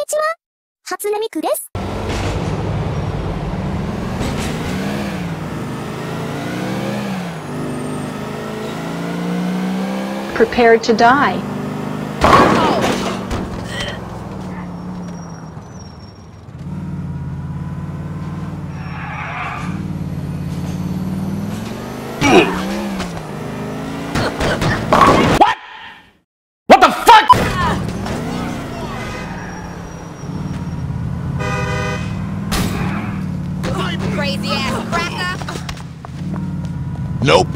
にちは。初音ミクです。prepared to die. crazy ass cracker? Nope.